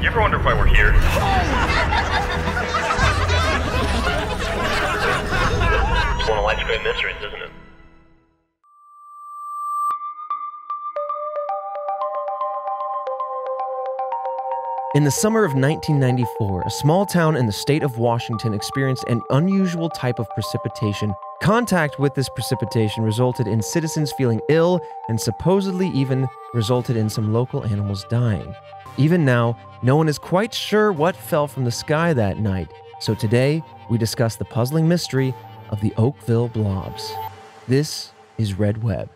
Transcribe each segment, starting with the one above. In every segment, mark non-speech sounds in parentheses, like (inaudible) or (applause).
You ever wonder why we're here? (laughs) It's one of life's great mysteries, isn't it? In the summer of 1994, a small town in the state of Washington experienced an unusual type of precipitation. Contact with this precipitation resulted in citizens feeling ill and supposedly even resulted in some local animals dying. Even now, no one is quite sure what fell from the sky that night. So today, we discuss the puzzling mystery of the Oakville blobs. This is Red Web.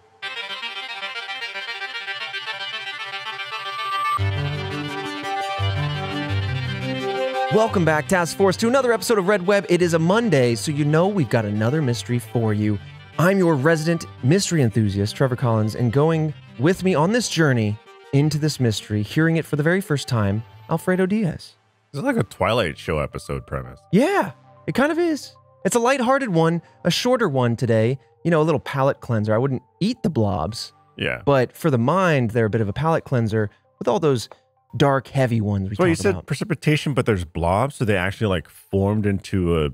Welcome back, Task Force, to another episode of Red Web. It is a Monday, so you know we've got another mystery for you. I'm your resident mystery enthusiast, Trevor Collins, and going with me on this journey into this mystery, hearing it for the very first time, Alfredo Diaz. This is like a Twilight Show episode premise. Yeah, it kind of is. It's a lighthearted one, a shorter one today. You know, a little palate cleanser. I wouldn't eat the blobs, Yeah. but for the mind, they're a bit of a palate cleanser with all those dark, heavy ones we So you said about. precipitation, but there's blobs, so they actually like formed into a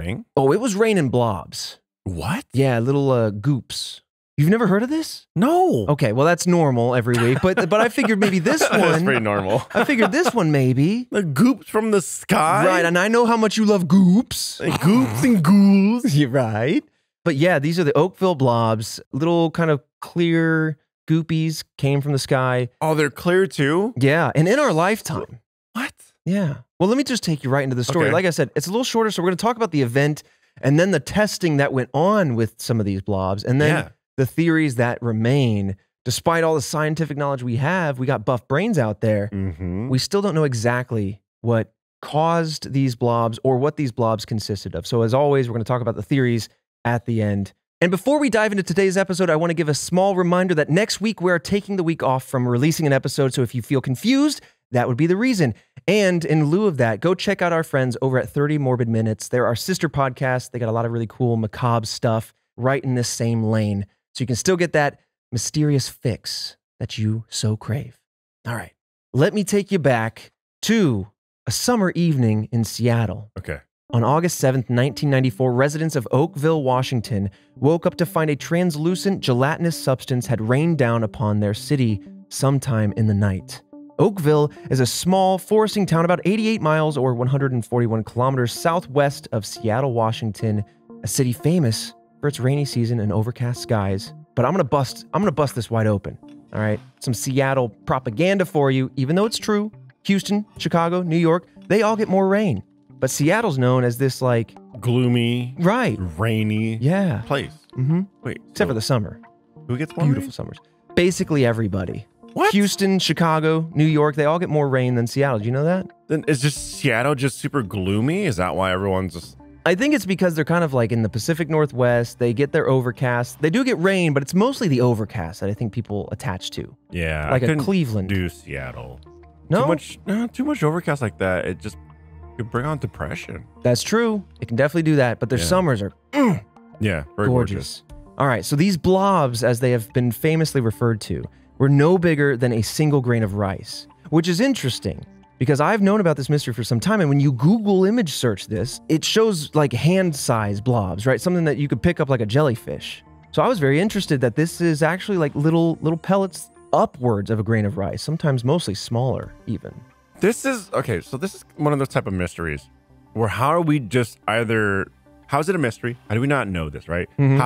thing. Oh, it was raining blobs. What? Yeah, little uh, goops. You've never heard of this? No. Okay, well that's normal every week, but but I figured maybe this (laughs) That's pretty one. normal. I figured this one maybe. (laughs) The goops from the sky. Right, and I know how much you love goops. Like goops and ghouls. You're (laughs) right. But yeah, these are the Oakville blobs. Little kind of clear goopies came from the sky. Oh, they're clear too. Yeah, and in our lifetime. What? Yeah. Well, let me just take you right into the story. Okay. Like I said, it's a little shorter, so we're going to talk about the event and then the testing that went on with some of these blobs, and then Yeah. the theories that remain. Despite all the scientific knowledge we have, we got buff brains out there. Mm-hmm. We still don't know exactly what caused these blobs or what these blobs consisted of. So, as always, we're going to talk about the theories at the end. And before we dive into today's episode, I want to give a small reminder that next week we're taking the week off from releasing an episode. So, if you feel confused, that would be the reason. And in lieu of that, go check out our friends over at 30 Morbid Minutes. They're our sister podcast. They got a lot of really cool macabre stuff right in this same lane. So you can still get that mysterious fix that you so crave. All right, let me take you back to a summer evening in Seattle. Okay. On August 7, 1994, residents of Oakville, Washington woke up to find a translucent gelatinous substance had rained down upon their city sometime in the night. Oakville is a small foresting town about 88 miles or 141 kilometers southwest of Seattle, Washington, a city famous for its rainy season and overcast skies. But I'm to bust I'm to bust this wide open. All right? Some Seattle propaganda for you, even though it's true. Houston, Chicago, New York, they all get more rain. But Seattle's known as this like Gloomy, right. rainy Yeah. place. Mm-hmm. Wait. Except so for the summer. who gets more Beautiful rain? summers. Basically everybody. What? Houston, Chicago, New York, they all get more rain than Seattle. Do you know that? Then is just Seattle just super gloomy? Is that why everyone's just I think it's because they're kind of like in the Pacific Northwest. They get their overcast. They do get rain, but it's mostly the overcast that I think people attach to. yeah? like I a Cleveland. do Seattle. no, Too much. No, too much overcast like that. It just could bring on depression. that's true. It can definitely do that, but their Yeah. summers are mm, Yeah. Very gorgeous. gorgeous. All right, so these blobs, as they have been famously referred to, were no bigger than a single grain of rice, which is interesting because I've known about this mystery for some time. And when you Google image search this, it shows like hand size blobs, right? Something that you could pick up like a jellyfish. So I was very interested that this is actually like little little pellets upwards of a grain of rice, sometimes mostly smaller even. This is okay. So this is one of those type of mysteries where how are we just either how is it a mystery? How do we not know this? Right? Mhm.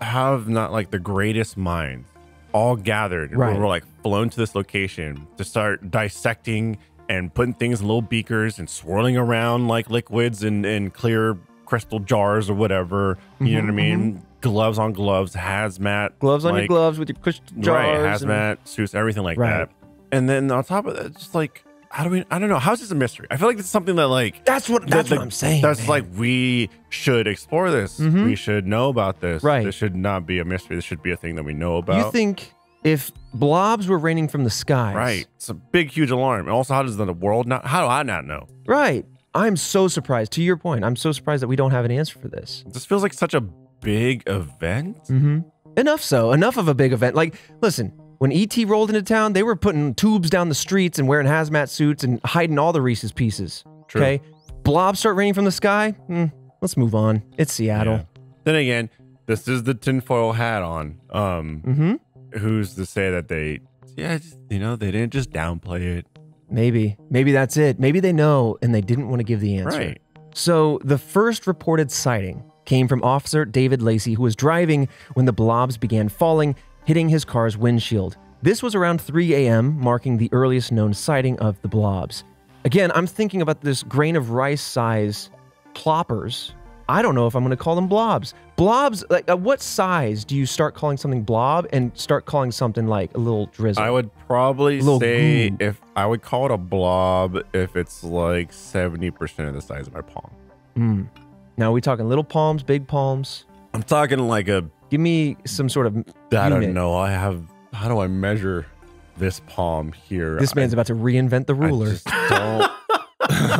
How have not like the greatest minds all gathered Right. we're like flown to this location to start dissecting and putting things in little beakers and swirling around like liquids and and clear crystal jars or whatever. You know what I mean? Gloves on gloves, hazmat, Gloves on your gloves with your crystal jars. right? and- Hazmat suits, everything like Right. that. And then on top of that, just like how do we? I don't know. How's this a mystery? I feel like it's something that like That's what that's that- what I'm saying. That's man. like we should explore this. Mhm. We should know about this. Right. This should not be a mystery. This should be a thing that we know about. you think if blobs were raining from the skies, right? It's a big, huge alarm. And also, how does the world not? How do I not know? Right. I'm so surprised. To your point, I'm so surprised that we don't have an answer for this. This feels like such a big event. Mm-hmm. Enough so. Enough of a big event. Like, listen, When ET rolled into town, they were putting tubes down the streets and wearing hazmat suits and hiding all the Reese's pieces. True. Okay. Blobs start raining from the sky. Hmm, let's move on. It's Seattle. Yeah. Then again, this is the tinfoil hat on. Um, Mm-hmm. who's to say that they, yeah, just, you know, they didn't just downplay it, Maybe. Maybe that's it. Maybe they know and they didn't want to give the answer. right? So, the first reported sighting came from Officer David Lacey, who was driving when the blobs began falling, hitting his car's windshield. This was around 3 a.m., marking the earliest known sighting of the blobs. Again, I'm thinking about this grain of rice size ploppers. I don't know if I'm going to call them blobs. Blobs, like at what size do you start calling something blob and start calling something like a little drizzle? I would probably say goo. if I would call it a blob if it's like seventy percent of the size of my palm. Mm. Now, are we talking little palms, big palms? I'm talking like a Give me some sort of. I don't know. I have how do I measure this palm here? This man's I, about to reinvent the ruler. (laughs)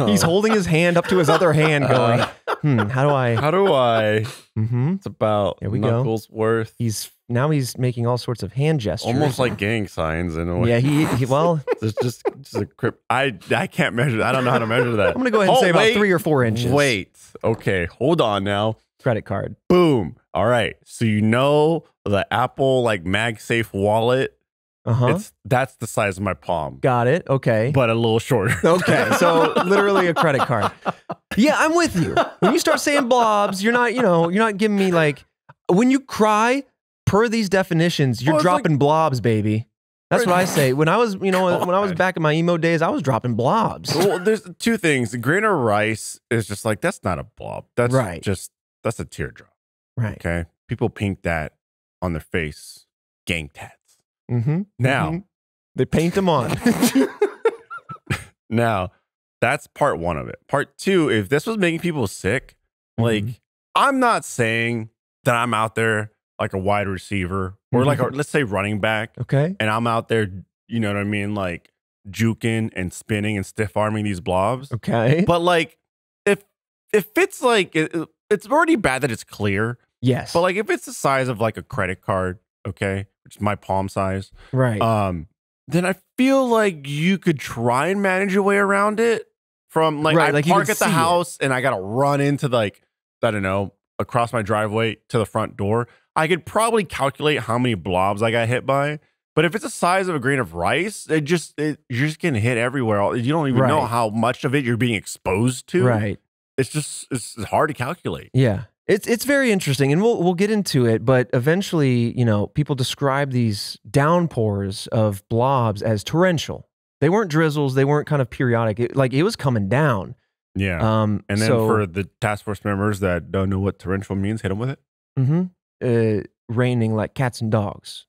(laughs) He's holding his hand up to his other hand, going, Uh, "Hmm, how do I?" How do I? hmm It's about we go. knuckles worth. He's now he's making all sorts of hand gestures, Almost like gang signs in a way. yeah. He, he well, (laughs) It's just just a crip. I I can't measure. I don't know how to measure that. I'm gonna go ahead and Oh, say about three or four inches. Wait. Okay. Hold on now. Credit card. Boom. All right. So you know the Apple like MagSafe wallet. Uh huh. It's that's the size of my palm, Got it. Okay. but a little shorter. (laughs) Okay, so literally a credit card. (laughs) Yeah, I'm with you. When you start saying blobs, you're not, you know, you're not giving me like when you cry, per these definitions, you're Well, it's like- dropping blobs, baby. That's what I say. When I was, you know, (laughs) when I was back in my emo days, I was dropping blobs. well, there's two things. Grain of rice is just like that's not a blob. That's Right. just that's a teardrop. Right. Okay. People paint that on their face. Gang tats. Mm-hmm. Now, They paint them on. (laughs) now that's part one of it. Part two, if this was making people sick, like Mhm. I'm not saying that I'm out there like a wide receiver or like a, let's say running back, okay. and I'm out there, you know what I mean, like juking and spinning and stiff arming these blobs. Okay. But like, if if it's like it's already bad that it's clear, yes. but like if it's the size of like a credit card, okay, which is my palm size, right. um, then I feel like you could try and manage your way around it. From like Right, I like park at the see it. house and I gotta run into like I don't know across my driveway to the front door. I could probably calculate how many blobs I got hit by. But if it's the size of a grain of rice, it just it, you're just getting hit everywhere. You don't even know how much of it you're being exposed to. right. It's just it's hard to calculate. Yeah. It's it's very interesting and we'll we'll get into it, but eventually, you know, people describe these downpours of blobs as torrential. They weren't drizzles, they weren't kind of periodic. It, like it was coming down. Yeah. Um and then so, for the task force members that don't know what torrential means, hit them with it. mhm, uh, raining like cats and dogs,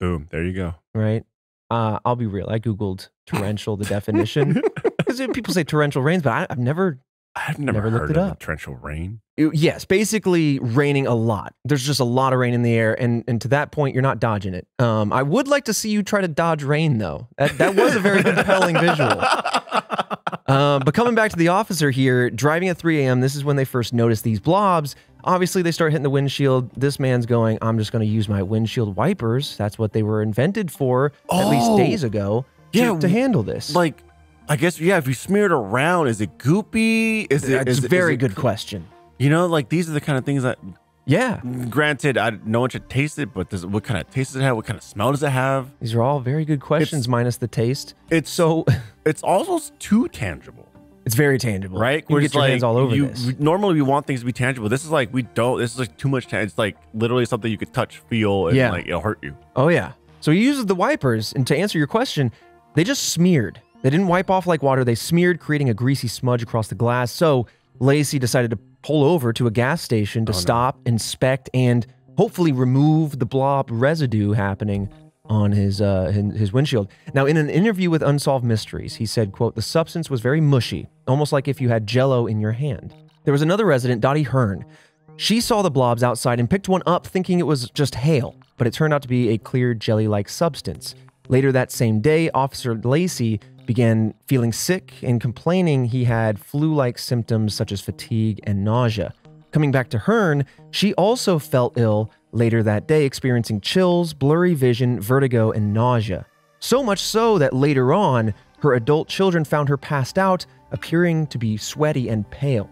Boom. There you go. right? Uh, I'll be real. I googled (laughs) torrential the definition (laughs) because people say torrential rains, but I, I've never I've never, Never looked heard it up. torrential rain. Yes, basically raining a lot. There's just a lot of rain in the air, and and to that point, you're not dodging it. Um, I would like to see you try to dodge rain, though. That that was a very compelling visual. (laughs) Um, but coming back to the officer here, driving at 3 a.m., this is when they first notice these blobs. Obviously, they start hitting the windshield. This man's going, I'm just going to use my windshield wipers. That's what they were invented for, at least Oh. days ago, to, Yeah, to handle this. like, I guess yeah. If you smear it around, is it goopy? Is it? That's a very it- good question. You know, like these are the kind of things that. Yeah, Granted, I no one should taste it, but does, what kind of taste does it have? What kind of smell does it have? these are all very good questions, minus the taste. It's So (laughs) it's almost too tangible, it's very tangible, right? You We're get your like, hands all over you, this. normally, we want things to be tangible. This is like we don't. This is like too much. It's like literally something you could touch, feel, and Yeah. like it'll hurt you. Oh yeah. So he uses the wipers, and to answer your question, they just smeared. They didn't wipe off like water. They smeared, creating a greasy smudge across the glass. So Lacey decided to pull over to a gas station to Oh, no. stop, inspect, and hopefully remove the blob residue happening on his uh, his his windshield. Now, in an interview with Unsolved Mysteries, he said, "quote The substance was very mushy, almost like if you had Jello in your hand." There was another resident, Dottie Hearn. She saw the blobs outside and picked one up, thinking it was just hail, but it turned out to be a clear jelly-like substance. Later that same day, Officer Lacey began feeling sick and complaining he had flu-like symptoms such as fatigue and nausea. Coming back to Hearn, she also felt ill later that day experiencing chills, blurry vision, vertigo, and nausea. So much so that later on, her adult children found her passed out, appearing to be sweaty and pale.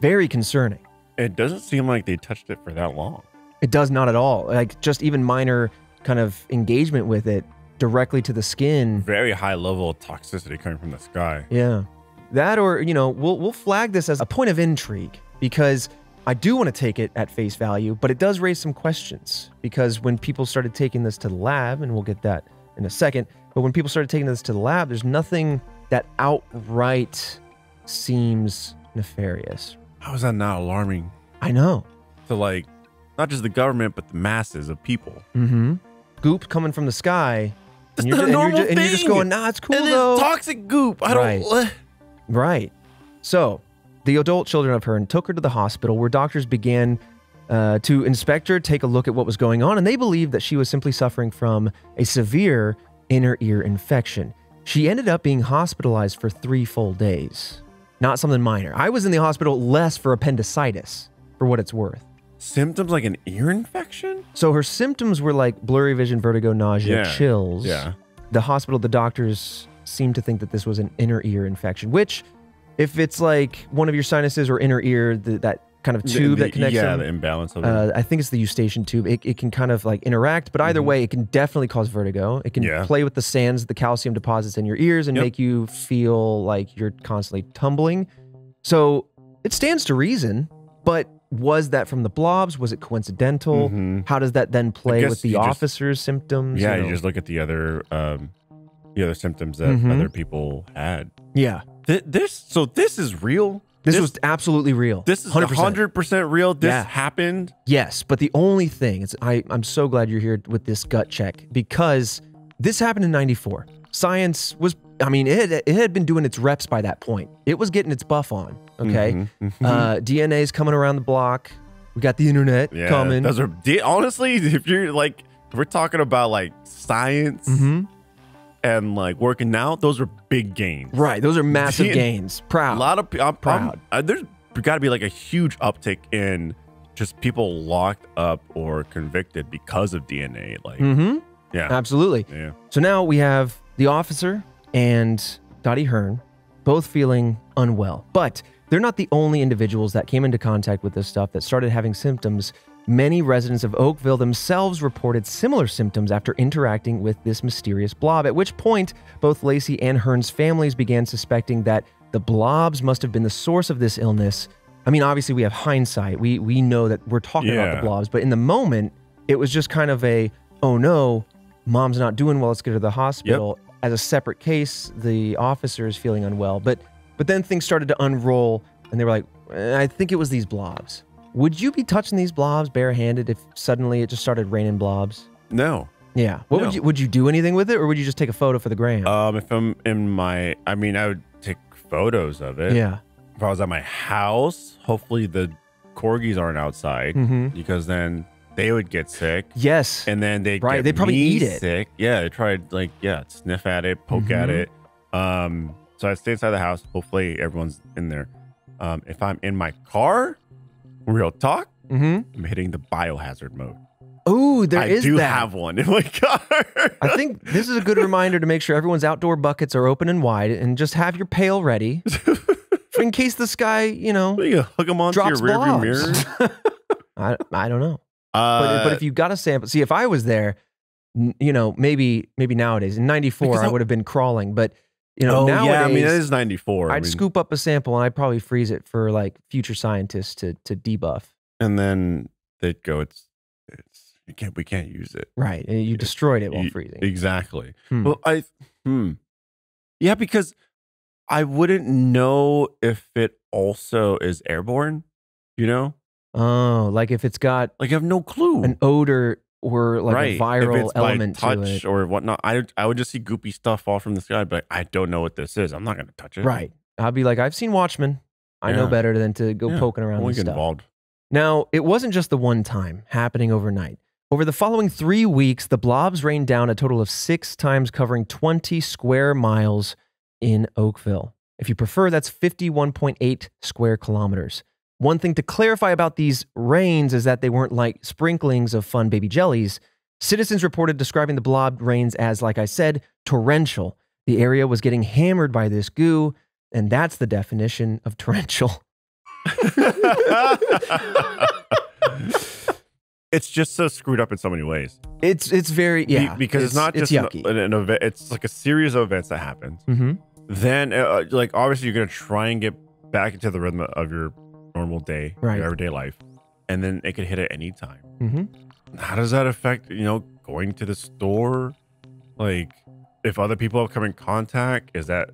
Very concerning. It doesn't seem like they touched it for that long. It does not at all. Like just even minor kind of engagement with it directly to the skin. Very high level of toxicity coming from the sky. Yeah. That or, you know, we'll we'll flag this as a point of intrigue because I do want to take it at face value, but it does raise some questions because when people started taking this to the lab and we'll get that in a second, but when people started taking this to the lab, there's nothing that outright seems nefarious. How is that not alarming I know. to like not just the government but the masses of people? Mm-hmm. Goop coming from the sky. And you're, not a ju- and you're normal ju- and you're just thing. going, "Nah, it's cool It though." toxic goop. I don't. Right. Right. So, the adult children of Hearn took her to the hospital where doctors began uh, to inspect her, take a look at what was going on, and they believed that she was simply suffering from a severe inner ear infection. She ended up being hospitalized for three full days. Not something minor. I was in the hospital less for appendicitis, for what it's worth. Symptoms like an ear infection? So her symptoms were like blurry vision, vertigo, nausea, Yeah. chills. Yeah. The hospital, the doctors seemed to think that this was an inner ear infection, which, if it's like one of your sinuses or inner ear, the, that kind of tube The- that connects Yeah, them, the imbalance of it. uh, I think it's the eustachian tube. It, it can kind of like interact, but either Mhm. way, it can definitely cause vertigo. It can Yeah. play with the sands, the calcium deposits in your ears, and Yep. make you feel like you're constantly tumbling. So it stands to reason, but was that from the blobs? Was it coincidental? Mhm. How does that then play with the you just- officer's symptoms? Yeah, you you just look at the other um the other symptoms that Mhm. other people had. yeah. Th- this so this is real. This, This- was absolutely real. This is 100%. hundred percent real. This Yeah. happened. Yes, but the only thing is, I, I'm so glad you're here with this gut check because this happened in '94. Science was, I mean, it, it had been doing its reps by that point. It was getting its buff on. Okay, Mhm, mhm. uh, DNA is coming around the block. We got the internet yeah, coming. Those are honestly, if you're like, if we're talking about like science Mhm. and like working out, those are big gains. Right, those are massive gains. Proud. A lot of I'm, Proud. I'm, uh, there's got to be like a huge uptick in just people locked up or convicted because of DNA. Like, mm-hmm. yeah, Absolutely. yeah. So now we have the officer and Dottie Hearn both feeling unwell. But they're not the only individuals that came into contact with this stuff that started having symptoms. Many residents of Oakville themselves reported similar symptoms after interacting with this mysterious blob, at which point both Lacey and Hearn's families began suspecting that the blobs must have been the source of this illness. I mean, obviously we have hindsight. We we know that we're talking about the blobs, but in the moment, it was just kind of a, oh no, mom's not doing well, let's get her to the hospital. As a separate case, the officer is feeling unwell. But but then things started to unroll and they were like, "Eh, I think it was these blobs. Would you be touching these blobs barehanded if suddenly it just started raining blobs? No. Yeah. What would you would you do anything with it or would you just take a photo for the gram? Um, if I'm in my, I mean, I would take photos of it. yeah. If I was at my house, hopefully the corgis aren't outside hmm because then they would get sick. Yes. and then they Right, they'd probably eat it. Sick. Yeah, they tried like yeah, sniff at it, poke at Mhm. it. Um, so I stay inside the house. Hopefully everyone's in there. Um, if I'm in my car, real talk, hmm I'm hitting the biohazard mode. Oh, there I is do that. have one in my (laughs) car. I think this is a good reminder to make sure everyone's outdoor buckets are open and wide and just have your pail ready (laughs) in case the sky, you know, you hook them onto your rearview mirror. (laughs) I, I don't know. Uh, But, but if you got a sample, see, if I was there, you know, maybe maybe nowadays in '94 I I- would have been crawling, but you know, oh nowadays yeah, I mean that is '94. I I'd mean, scoop up a sample and I'd probably freeze it for like future scientists to to debuff. and then they'd go, "It's, it's, we can't, we can't use it." Right, and you destroyed it while Y- freezing. Exactly. Hmm. Well, I hmm. Yeah, because I wouldn't know if it also is airborne, you know? Oh, like if it's got Like I have no clue. an odor or like right. a viral if it's by element touch to it. or whatnot. I I would just see goopy stuff fall from the sky, but I don't know what this is. I'm not gonna touch it. Right. I'd be like, I've seen Watchmen. I know better than to go Yeah, poking around won't get involved. Now, it wasn't just the one time happening overnight. Over the following three weeks, the blobs rained down a total of six times, covering 20 square miles in Oakville. If you prefer, that's 51.8 square kilometers. One thing to clarify about these rains is that they weren't like sprinklings of fun baby jellies. Citizens reported describing the blob rains as, like I said, torrential. The area was getting hammered by this goo, and that's the definition of torrential. (laughs) it's just so screwed up in so many ways. It's it's very Be- yeah because it's, not just an, yucky. an, an event. It's like a series of events that happens. hmm Then, uh, like obviously, you're gonna try and get back into the rhythm of your normal day, Right. your everyday life, and then it could hit at any time. hmm How does that affect you know going to the store? Like, if other people have come in contact, is that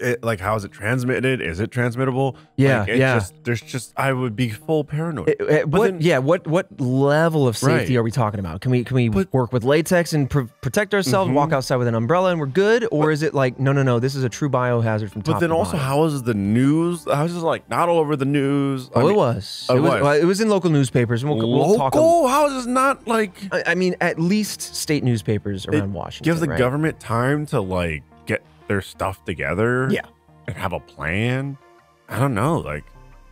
it, like how is it transmitted? Is it transmittable? Yeah, like, yeah. Just, there's just I would be full paranoid. It- it- But what, then- yeah, what what level of safety Right. are we talking about? Can we can we But- work with latex and pr- protect ourselves, Mhm. walk outside with an umbrella, and we're good? Or But- is it like no, no, no? This is a true biohazard from but then also, bottom? how is the news? How is it like not all over the news? I Oh, mean, it was. Oh, it was. was. well, it was in local newspapers. And we'll, we'll local. talk. a- how is this not like I I mean, at least state newspapers around Washington. gives the right? government time to like their stuff together? Yeah. and have a plan. I don't know. Like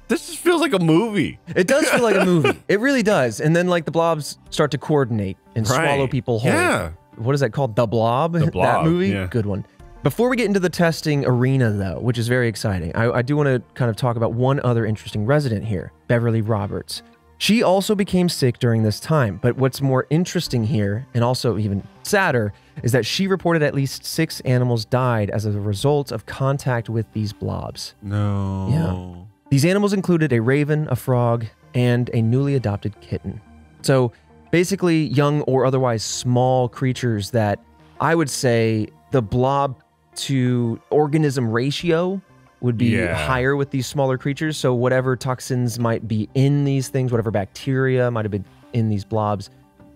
this just feels like a movie. It does feel like a (laughs) movie. It really does. And then like the blobs start to coordinate and swallow people whole. Yeah. What is that called? The Blob. (laughs) that Blob, movie. yeah. Good one. Before we get into the testing arena, though, which is very exciting, I, I do want to kind of talk about one other interesting resident here, Beverly Roberts. She also became sick during this time, but what's more interesting here, and also even sadder, is that she reported at least six animals died as a result of contact with these blobs. No. Yeah. These animals included a raven, a frog, and a newly adopted kitten. So basically, young or otherwise small creatures that I would say the blob to organism ratio would be Yeah. higher with these smaller creatures. So whatever toxins might be in these things, whatever bacteria might have been in these blobs,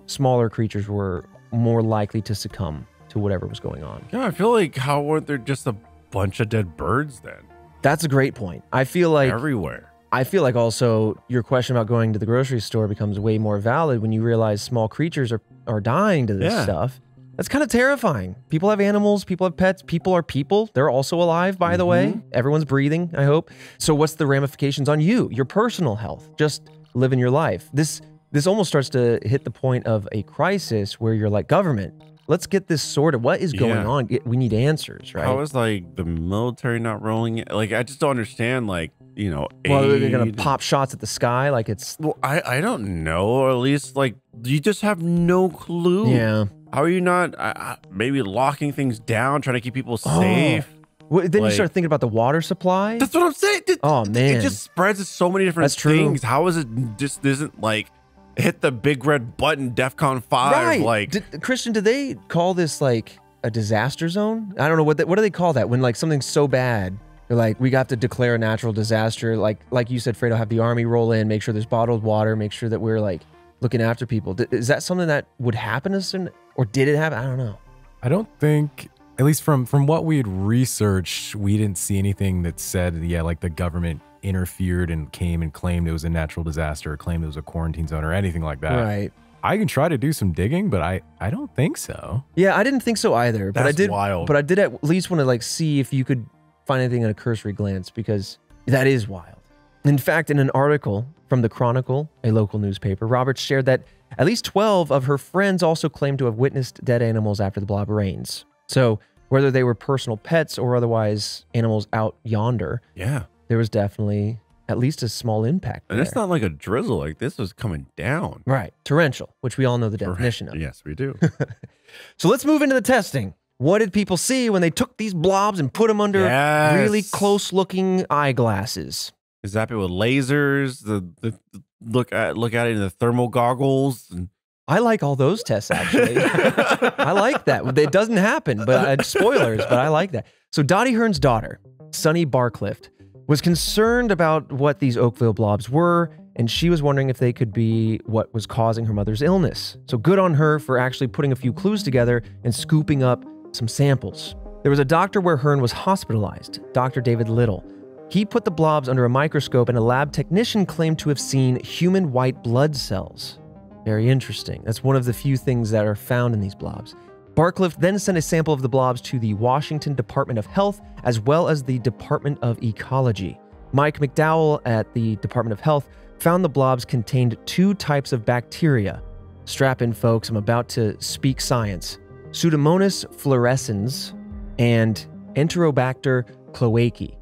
smaller creatures were more likely to succumb to whatever was going on. Yeah, I feel like how weren't there just a bunch of dead birds then That's a great point. I feel like everywhere? I feel like also your question about going to the grocery store becomes way more valid when you realize small creatures are, are dying to this Yeah. stuff. That's kind of terrifying. People have animals, people have pets, people are people. They're also alive, by the way. Mm-hmm. Everyone's breathing, I hope. So what's the ramifications on you, your personal health? Just living your life. This this almost starts to hit the point of a crisis where you're like, government, let's get this sorted. What is going Yeah. on? We need answers, right? How is like the military not rolling it? Like I just don't understand. Like you know, well, they're gonna pop shots at the sky like it's Well, I I don't know, or at least like you just have no clue. yeah. How are you not uh, maybe locking things down, trying to keep people Oh. safe? Well, then you start thinking about the water supply. That's what I'm saying. It- Oh, man. it just spreads to so many different That's true. things. How is it just isn't like hit the big red button, DefCon five? Like Did, Christian, do they call this like a disaster zone? I don't know what they, what do they call that when like something's so bad. They're like, we got to declare a natural disaster. Like, like you said, Fredo, have the army roll in, make sure there's bottled water, make sure that we're like looking after people. D- Is that something that would happen to us, in- or did it happen? I don't know. I don't think, at least from from what we had researched, we didn't see anything that said, yeah, like the government interfered and came and claimed it was a natural disaster, or claimed it was a quarantine zone, or anything like that. Right. I can try to do some digging, but I I don't think so. Yeah, I didn't think so either. But I did. wild. But I did at least want to like see if you could find anything in a cursory glance because that is wild. In fact, in an article from the Chronicle, a local newspaper, Roberts shared that at least 12 of her friends also claimed to have witnessed dead animals after the blob rains. So, whether they were personal pets or otherwise animals out yonder, yeah, there was definitely at least a small impact. and it's not like a drizzle. Like this was coming down. right. Torrential, which we all know the definition of. Yes, we do. (laughs) So let's move into the testing. What did people see when they took these blobs and put them under Yes. really close looking eyeglasses? Zap it with lasers. The, the the- look at look at it in the thermal goggles. And I like all those tests actually. (laughs) I like that. It doesn't happen, but uh, spoilers, but I like that. So Dottie Hearn's daughter, Sunny Barclift, was concerned about what these Oakville blobs were, and she was wondering if they could be what was causing her mother's illness. So good on her for actually putting a few clues together and scooping up some samples. There was a doctor where Hearn was hospitalized, Dr. David Little. He put the blobs under a microscope, and a lab technician claimed to have seen human white blood cells. Very interesting. That's one of the few things that are found in these blobs. Barclift then sent a sample of the blobs to the Washington Department of Health as well as the Department of Ecology. Mike McDowell at the Department of Health found the blobs contained two types of bacteria. Strap in, folks, I'm about to speak science Pseudomonas fluorescens and Enterobacter cloacae.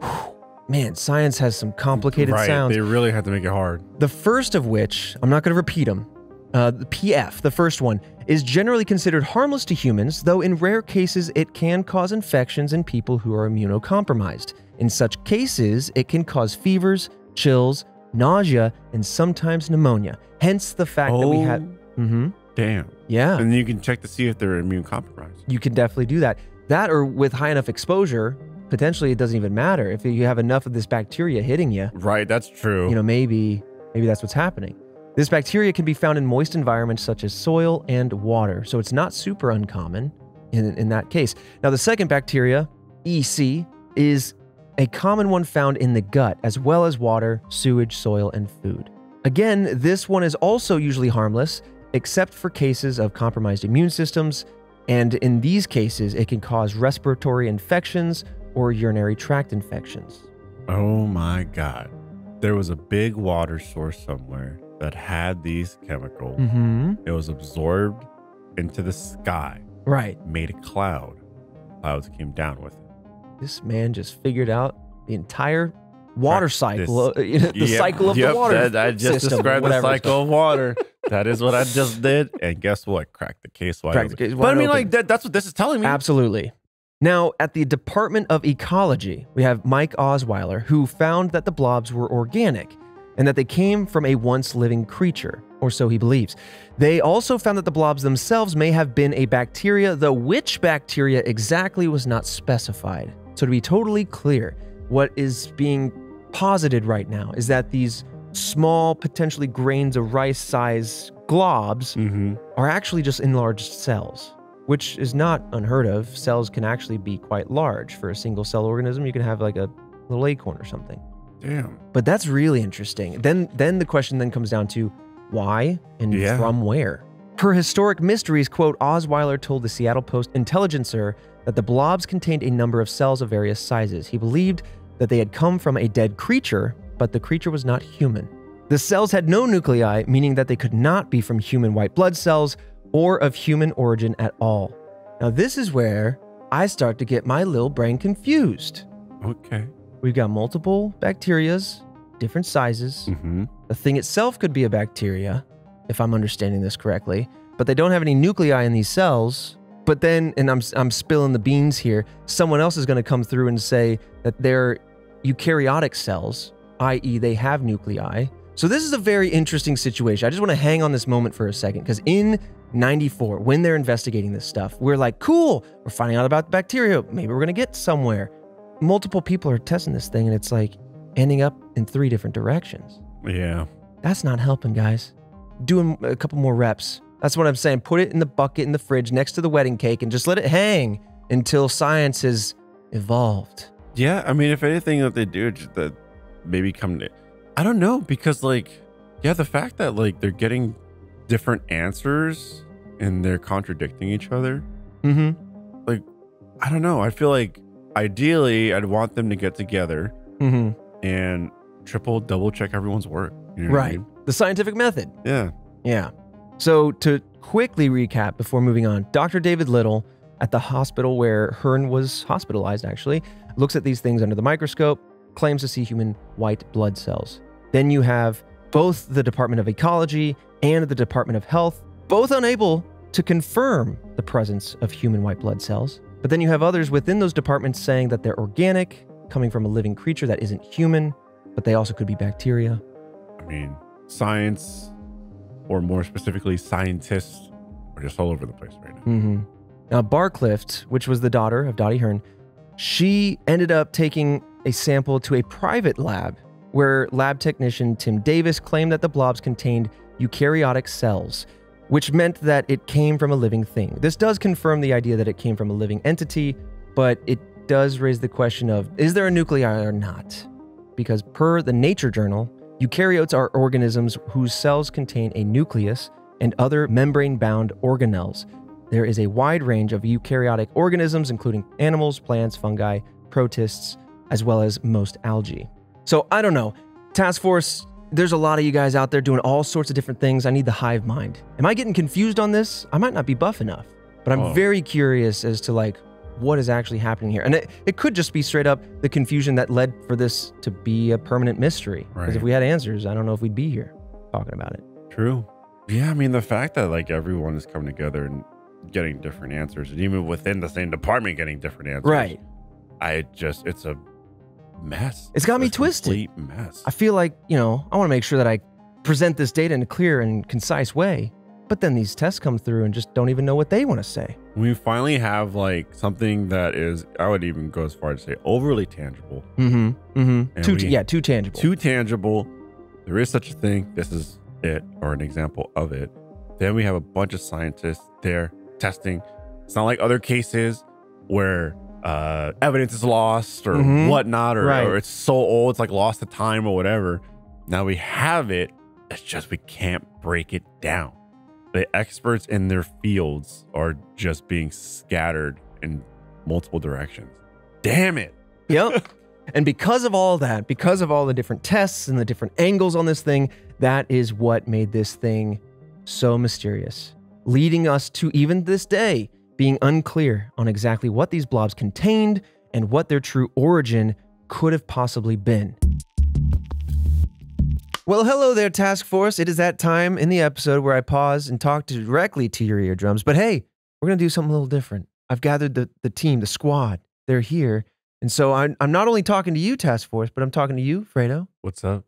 Whew. Man, science has some complicated right. sounds. They really had to make it hard. The first of which, I'm not going to repeat them. Uh, the PF, the first one, is generally considered harmless to humans, though in rare cases it can cause infections in people who are immunocompromised. In such cases, it can cause fevers, chills, nausea, and sometimes pneumonia. Hence the fact that we had. hmm damn. Yeah, And you can check to see if they're immune compromised. you can definitely do that. That or with high enough exposure, potentially it doesn't even matter. If you have enough of this bacteria hitting you, Right, that's true. you know, maybe maybe that's what's happening. This bacteria can be found in moist environments such as soil and water, so it's not super uncommon in, in that case. Now, the second bacteria, EC, is a common one found in the gut, as well as water, sewage, soil, and food. Again, this one is also usually harmless, except for cases of compromised immune systems, and in these cases, it can cause respiratory infections or urinary tract infections. oh my god. There was a big water source somewhere that had these chemicals. Mm-hmm. It was absorbed into the sky, Right. made a cloud. Clouds came down with it. This man just figured out the entire water Right, cycle, this- uh, (laughs) the Yep, cycle of yep, the water. that- I just system, described the cycle of water. (laughs) that is what I just did. And guess what? Cracked the case wide Cracked open. case But I mean, open. like, that, that's what this is telling me. Absolutely. Now, at the Department of Ecology, we have Mike Osweiler, who found that the blobs were organic and that they came from a once living creature, or so he believes. They also found that the blobs themselves may have been a bacteria, though which bacteria exactly was not specified. So, to be totally clear, what is being posited right now is that these small, potentially grains of rice size globs Mm-hmm. are actually just enlarged cells, which is not unheard of. Cells can actually be quite large. For a single cell organism, you can have like a little acorn or something. Damn. But that's really interesting. Then then the question then comes down to why and Yeah. from where. Per Historic Mysteries, quote, Osweiler told the Seattle Post Intelligencer that the blobs contained a number of cells of various sizes. He believed that they had come from a dead creature, but the creature was not human. The cells had no nuclei, meaning that they could not be from human white blood cells or of human origin at all. Now, this is where I start to get my little brain confused. Okay. We've got multiple bacterias, different sizes. Mm-hmm. The thing itself could be a bacteria, if I'm understanding this correctly, but they don't have any nuclei in these cells. But then, and I'm, I'm spilling the beans here, someone else is going to come through and say that they're eukaryotic cells, i.e., they have nuclei. So this is a very interesting situation. I just want to hang on this moment for a second because in 94, when they're investigating this stuff, we're like, cool, we're finding out about the bacteria. Maybe we're going to get somewhere. Multiple people are testing this thing and it's like ending up in three different directions. Yeah. That's not helping, guys. Doing a couple more reps. That's what I'm saying. Put it in the bucket in the fridge next to the wedding cake and just let it hang until science has evolved. Yeah. I mean, if anything that they do, that maybe come to, I don't know, because like, yeah, the fact that like they're getting different answers and they're contradicting each other, Mm-hmm. I don't know. I feel like ideally I'd want them to get together Mm-hmm. and triple, double check everyone's work. You know what I Right. mean? The scientific method. Yeah. Yeah. So to quickly recap before moving on, Dr. David Little at the hospital where Hearn was hospitalized actually looks at these things under the microscope, claims to see human white blood cells. Then you have both the Department of Ecology and the Department of Health, both unable to confirm the presence of human white blood cells. But then you have others within those departments saying that they're organic, coming from a living creature that isn't human, but they also could be bacteria. I mean, science, or more specifically, scientists are just all over the place right now. hmm Now, Barclift, which was the daughter of Dottie Hearn, she ended up taking a sample to a private lab where lab technician Tim Davis claimed that the blobs contained eukaryotic cells, which meant that it came from a living thing. This does confirm the idea that it came from a living entity, but it does raise the question of is there a nuclei or not? Because per the Nature Journal, eukaryotes are organisms whose cells contain a nucleus and other membrane bound organelles. There is a wide range of eukaryotic organisms, including animals, plants, fungi, protists, as well as most algae. So I don't know. Task Force, there's a lot of you guys out there doing all sorts of different things. I need the hive mind. Am I getting confused on this? I might not be buff enough, but I'm Oh. very curious as to like what is actually happening here. And it, it could just be straight up the confusion that led for this to be a permanent mystery. Because if we had answers, I don't know if we'd be here talking about it. True. Yeah, I mean the fact that like everyone is coming together and getting different answers, and even within the same department getting different answers. Right. I just it's a mess. It's got me twisted. complete Mess. I feel like, you know, I want to make sure that I present this data in a clear and concise way. But then these tests come through and just don't even know what they want to say. we finally have like something that is I would even go as far as to say overly tangible. Mm-hmm. Mm-hmm. Too, we- yeah, too tangible. Too tangible. There is such a thing. This is it, or an example of it. Then we have a bunch of scientists there testing. It's not like other cases where uh, evidence is lost or Mhm. whatnot, or, Right. or it's so old, it's like lost to time or whatever. Now we have it. It's just we can't break it down. The experts in their fields are just being scattered in multiple directions. Damn it. (laughs) yep. And because of all that, because of all the different tests and the different angles on this thing, that is what made this thing so mysterious, leading us to even this day being unclear on exactly what these blobs contained and what their true origin could have possibly been. Well, hello there, Task Force. It is that time in the episode where I pause and talk directly to your eardrums. But hey, we're going to do something a little different. I've gathered the, the team, the squad. They're here. And so I'm, I'm not only talking to you, Task Force, but I'm talking to you, Fredo, What's up?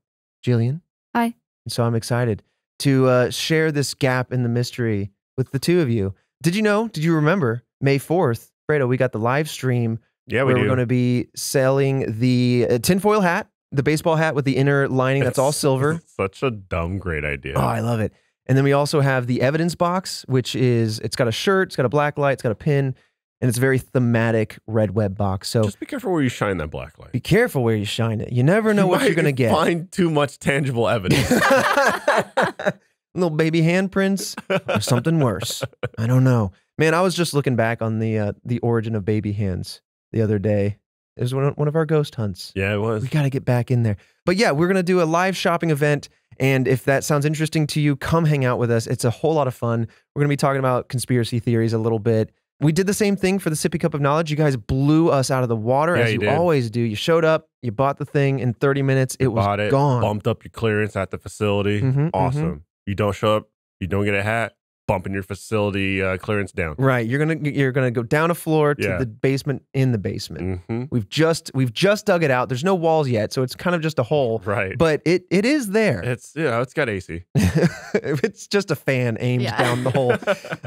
Jillian. Hi. And so I'm excited to uh, share this gap in the mystery with the two of you. Did you know? Did you remember May 4th, Fredo, we got the live stream Yeah, we where do. we're going to be selling the uh, tinfoil hat, the baseball hat with the inner lining that's all silver. (laughs) Such a dumb, great idea. Oh, I love it. And then we also have the evidence box, which is it's got a shirt, it's got a black light, it's got a pin, and it's a very thematic red web box. So Just be careful where you shine that black light. be careful where you shine it. You never know You what you're gonna get. Find too much tangible evidence. (laughs) (laughs) Little baby handprints or (laughs) something worse. I don't know. Man, I was just looking back on the uh, the origin of baby hands the other day. It was one of, one of our ghost hunts. yeah, it was. We got to get back in there. But yeah, we're going to do a live shopping event. And if that sounds interesting to you, come hang out with us. It's a whole lot of fun. We're going to be talking about conspiracy theories a little bit. We did the same thing for the Sippy Cup of Knowledge. You guys blew us out of the water Yeah, as you you always do. You showed up, you bought the thing in 30 minutes. It was it, gone. bumped up your clearance at the facility. Mhm, mhm. awesome. You don't show up, you don't get a hat, bumping your facility uh, clearance down. Right. You're going to you're going to go down a floor to Yeah. the basement in the basement. hmm We've just we've just dug it out. There's no walls yet, so it's kind of just a hole, Right. but it it is there. it's yeah, it's got AC. (laughs) it's just a fan aimed Yeah. down the hole.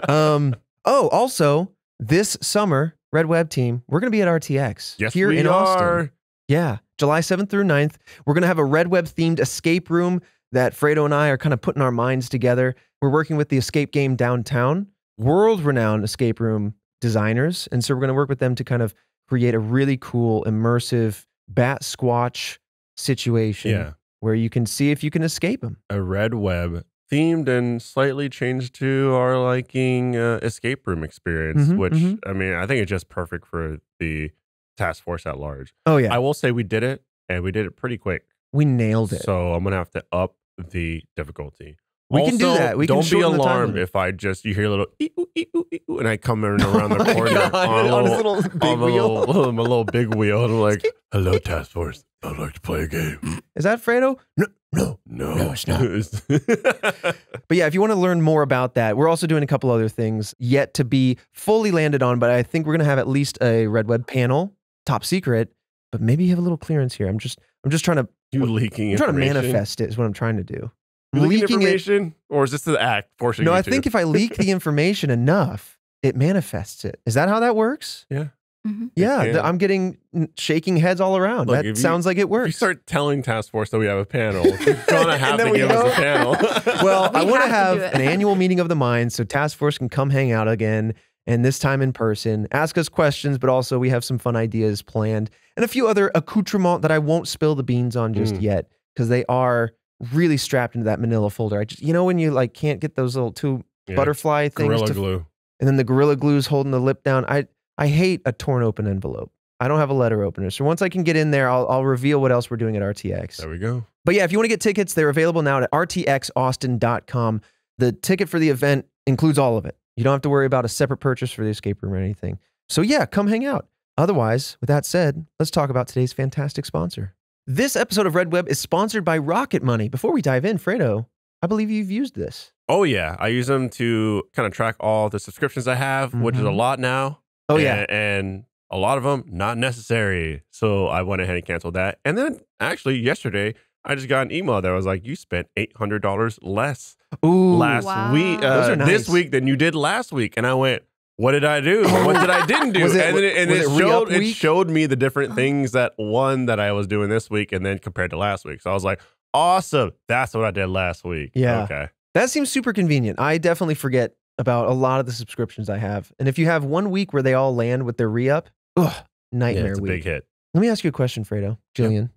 (laughs) Um, oh, also, this summer, Red Web team, we're going to be at RTX yes, here we in are. Austin. Yeah, July 7th through 9th. We're going to have a Red Web themed escape room that Fredo and I are kind of putting our minds together. We're working with the Escape Game Downtown, world renowned escape room designers. And so we're going to work with them to kind of create a really cool, immersive bat squatch situation Yeah, where you can see if you can escape them. a red web themed and slightly changed to our liking uh, escape room experience, Mhm, which mhm. I mean, I think it's just perfect for the task force at large. Oh, yeah. I will say we did it and we did it pretty quick. we nailed it. So I'm gonna have to up the difficulty. We can do that. We can don't be the alarmed if I just you hear a little ee-oo, ee-oo, ee-oo, and I come in (laughs) oh around Oh the my corner God, on, a little, little big on wheel. little, my little big wheel, and I'm like, "Hello, task force. I'd like to play a game." Is that Fredo? No, no. No, No, it's not. (laughs) not. (laughs) But yeah, if you want to learn more about that, we're also doing a couple other things yet to be fully landed on. But I think we're gonna have at least a Red Web panel, top secret. But maybe you have a little clearance here. I'm just, I'm just trying to, you leaking I'm trying to manifest it. Is what I'm trying to do. You leaking Leaking it. or is this the act forcing No, you I to? think if I leak the (laughs) information enough, it manifests it. Is that how that works? Yeah. Mhm. Yeah, can. the- I'm getting shaking heads all around. Look, that if you- sounds like it works. you start telling task force that we have a panel, (laughs) you're gonna have then to we give us a (laughs) panel. Well, I want to have have to do it. an annual meeting of the minds so task force can come hang out again and this time in person, ask us questions, but also we have some fun ideas planned and a few other accoutrements that I won't spill the beans on just Mm. yet because they are really strapped into that manila folder. I just, you know, when you like can't get those little two Yeah, butterfly things Gorilla to, glue. and then the gorilla glue's holding the lip down. I, I hate a torn open envelope. I don't have a letter opener. So once I can get in there, I'll, I'll reveal what else we're doing at RTX. There we go. But yeah, if you want to get tickets, they're available now at rtxaustin.com. The ticket for the event includes all of it. You don't have to worry about a separate purchase for the escape room or anything. So yeah, come hang out. Otherwise, with that said, let's talk about today's fantastic sponsor. This episode of Red Web is sponsored by Rocket Money. Before we dive in, Fredo, I believe you've used this. Oh yeah, I use them to kind of track all the subscriptions I have, which is a Mhm. lot now. Oh yeah. and, and a lot of them not necessary. So I went ahead and canceled that. And then actually yesterday, I just got an email that was like, "You spent eight hundred dollars less Ooh, last Wow. week, uh, nice. this week than you did last week." And I went, "What did I do? (laughs) what did I didn't do?" It- and then it, and it it showed it showed me the different (gasps) things that one that I was doing this week, and then compared to last week. So I was like, "Awesome! That's what I did last week." Yeah. Okay. That seems super convenient. I definitely forget about a lot of the subscriptions I have. And if you have one week where they all land with their re-up, ugh, Yeah, nightmare a week. big hit. Let me ask you a question, Fredo. Jillian.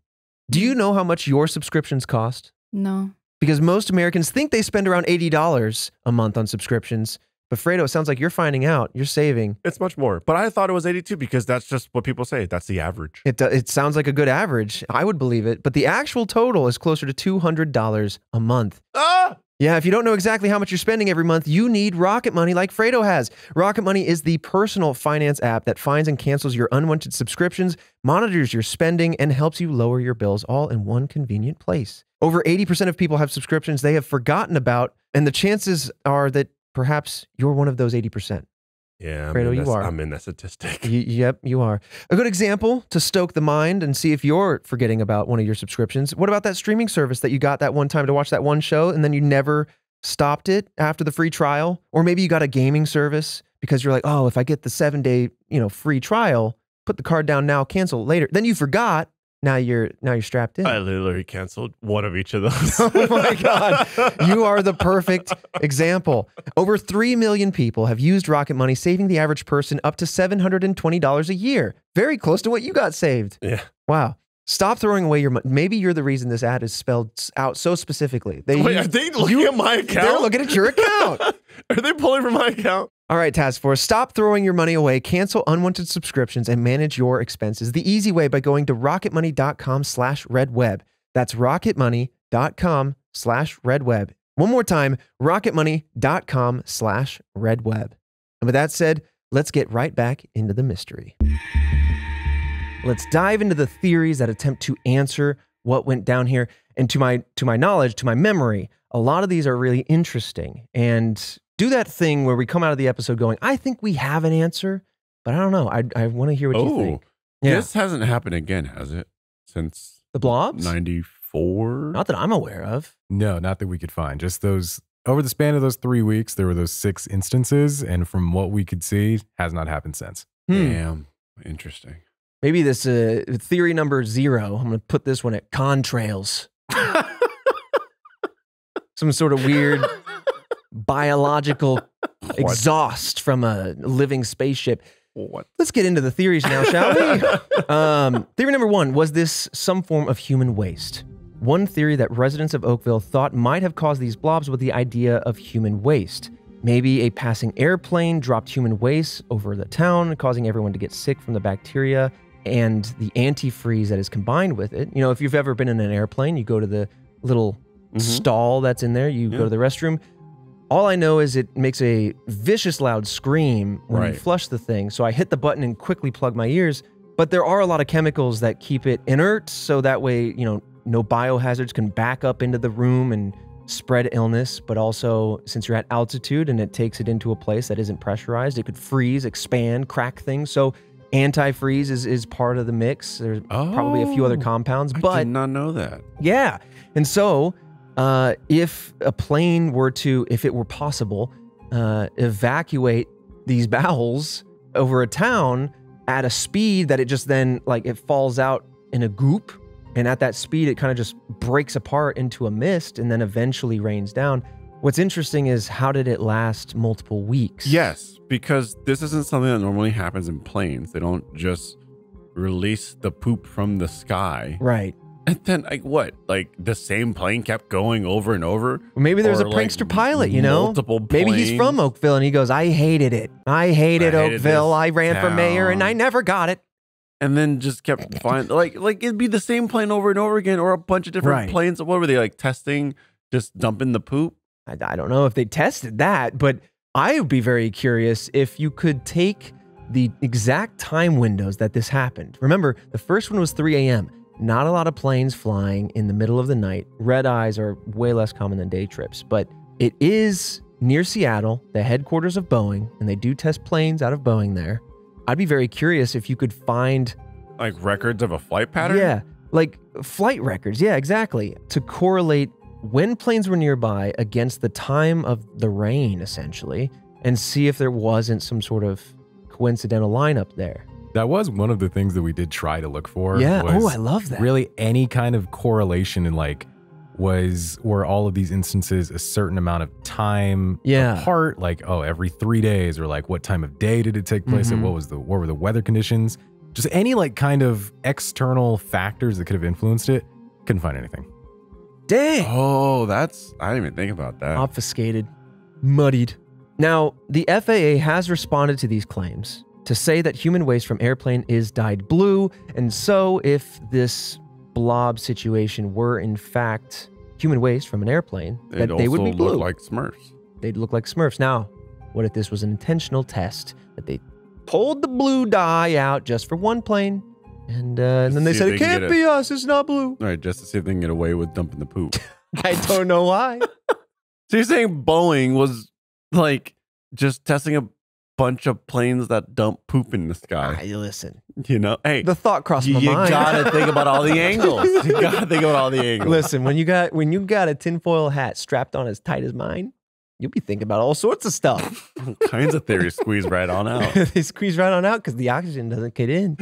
Do you know how much your subscriptions cost? No. Because most Americans think they spend around $80 a month on subscriptions. But Fredo, it sounds like you're finding out. You're saving. It's much more, but I thought it was eighty-two because that's just what people say. That's the average. It, do- it sounds like a good average. I would believe it. But the actual total is closer to $200 a month. Ah! Yeah, if you don't know exactly how much you're spending every month, you need Rocket Money like Fredo has. Rocket Money is the personal finance app that finds and cancels your unwanted subscriptions, monitors your spending, and helps you lower your bills all in one convenient place. Over 80% of people have subscriptions they have forgotten about, and the chances are that perhaps you're one of those 80%. Yeah, I'm, Fredo, in you that, are. I'm in that statistic. Y- yep, you are. A good example to stoke the mind and see if you're forgetting about one of your subscriptions. What about that streaming service that you got that one time to watch that one show and then you never stopped it after the free trial? Or maybe you got a gaming service because you're like, oh, if I get the seven day, you know, free trial, put the card down now, cancel later. Then you forgot. Now you're now you're strapped in. I literally canceled one of each of those. (laughs) Oh my God. (laughs) You are the perfect example. Over 3 million people have used Rocket Money, saving the average person up to $720 a year. Very close to what you got saved. Yeah. Wow. Stop throwing away your money. Maybe you're the reason this ad is spelled out so specifically. They Wait, are they looking at my account? they're looking at your account. (laughs) are they pulling from my account? All right, Task Force, stop throwing your money away, cancel unwanted subscriptions, and manage your expenses the easy way by going to rocketmoney.com slash redweb. That's rocketmoney.com slash redweb. One more time, rocketmoney.com slash redweb. And with that said, let's get right back into the mystery. Let's dive into the theories that attempt to answer what went down here. And to my to my knowledge, to my memory, a lot of these are really interesting. And do that thing where we come out of the episode going, I think we have an answer, but I don't know. I, I want to hear what you Oh, think. Yeah. this hasn't happened again, has it? Since the blobs? '94. Not that I'm aware of. No, not that we could find. Just those over the span of those three weeks, there were those six instances, and from what we could see, has not happened since. Hmm. Damn, interesting. Maybe this uh, theory number zero. I'm going to put this one at contrails. (laughs) Some sort of weird biological (laughs) exhaust from a living spaceship. What? Let's get into the theories now, shall we? (laughs) um, theory number one was this some form of human waste? One theory that residents of Oakville thought might have caused these blobs was the idea of human waste. Maybe a passing airplane dropped human waste over the town, causing everyone to get sick from the bacteria and the antifreeze that is combined with it. You know, if you've ever been in an airplane, you go to the little Mhm. stall that's in there, you Yeah. go to the restroom. All I know is it makes a vicious loud scream when you flush the thing. So I hit the button and quickly plug my ears. But there are a lot of chemicals that keep it inert, so that way, you know, no biohazards can back up into the room and spread illness. But also, since you're at altitude and it takes it into a place that isn't pressurized, it could freeze, expand, crack things. So antifreeze is, is part of the mix. There's probably a few other Oh, compounds, I but did not know that. yeah. And so, uh, if a plane were to, if it were possible, uh, evacuate these (laughs) bowels over a town at a speed that it just then, like, it falls out in a goop. And at that speed, it kind of just breaks apart into a mist and then eventually rains down. What's interesting is how did it last multiple weeks? Yes, because this isn't something that normally happens in planes. They don't just release the poop from the sky. Right. And then, like, what? Like, the same plane kept going over and over? Well, maybe there's a like, prankster pilot, you know? multiple Planes. Maybe he's from? Oakville and he goes, I hated it. I hated I hated Oakville. I ran for mayor and. I never got it. and then just kept flying. Like like it'd be the same plane over and over again, or a bunch of different Right. planes. What were they like testing? Just dumping the poop. I, I don't know if they tested that, but I would be very curious if you could take the exact time windows that this happened. Remember, the first one was 3 a.m. Not a lot of planes flying in the middle of the night. Red eyes are way less common than day trips, but it is near Seattle, the headquarters of Boeing, and they do test planes out of Boeing there. I'd be very curious if you could find Like records of a flight pattern. yeah, like flight records. Yeah, exactly. To correlate when planes were nearby against the time of the rain, essentially, and see if there wasn't some sort of coincidental lineup there. That was one of the things that we did try to look for. yeah. Oh, I love that. Really, any kind of correlation in like was were all of these instances a certain amount of time Yeah. apart? Like, oh, every three days, or like what time of day did it take place? Mhm. And what was the what were the weather conditions? Just any like kind of external factors that could have influenced it. Couldn't find anything. Dang. Oh, that's I didn't even think about that. obfuscated, muddied. Now, the FAA has responded to these claims to say that human waste from airplane is dyed blue, and so if this blob situation were in fact human waste from an airplane, It that they would be blue. look like Smurfs. They'd look like Smurfs. Now, what if this was an intentional test that they pulled the blue dye out just for one plane, and, uh, and then they said it can can't get be us, it's not blue. All right, just to see if they can get away with dumping the poop. (laughs) I don't know why. (laughs) so you're saying Boeing was like just testing a bunch of planes that dump poop in the sky? Ah, I, listen, You know, hey, the thought crossed you, my you mind. gotta think about all the (laughs) angles. You gotta think about all the angles. Listen, when you got when you got a tinfoil hat strapped on as tight as mine, you'll be thinking about all sorts of stuff. All (laughs) kinds of theories squeeze right on out. (laughs) they squeeze right on out because the oxygen doesn't get in.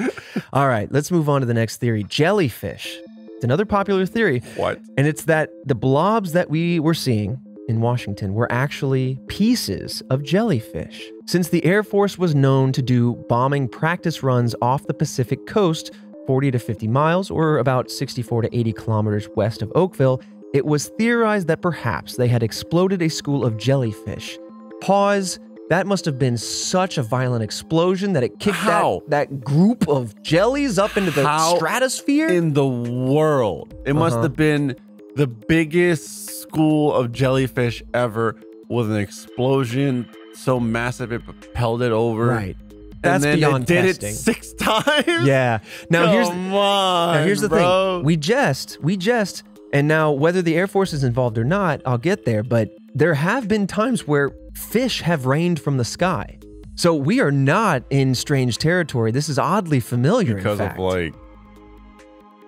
All right, let's move on to the next theory. Jellyfish. It's another popular theory, What? and it's that the blobs that we were seeing in Washington were actually pieces of jellyfish. Since the Air Force was known to do bombing practice runs off the Pacific coast, 40 to 50 miles, or about 64 to 80 kilometers west of Oakville, it was theorized that perhaps they had exploded a school of jellyfish. Pause. That must have been such a violent explosion that it kicked that, that group of jellies up into the How stratosphere. In the world, it must Uh-huh. have been the biggest school of jellyfish ever with an explosion so massive it propelled it over. right. And That's then beyond it did testing. it six (laughs) times. Yeah. Now here's Come on, Now here's the bro. thing. We jest, we jest, and now whether the Air Force is involved or not, I'll get there, but there have been times where fish have rained from the sky. So we are not in strange territory. This is oddly familiar because of like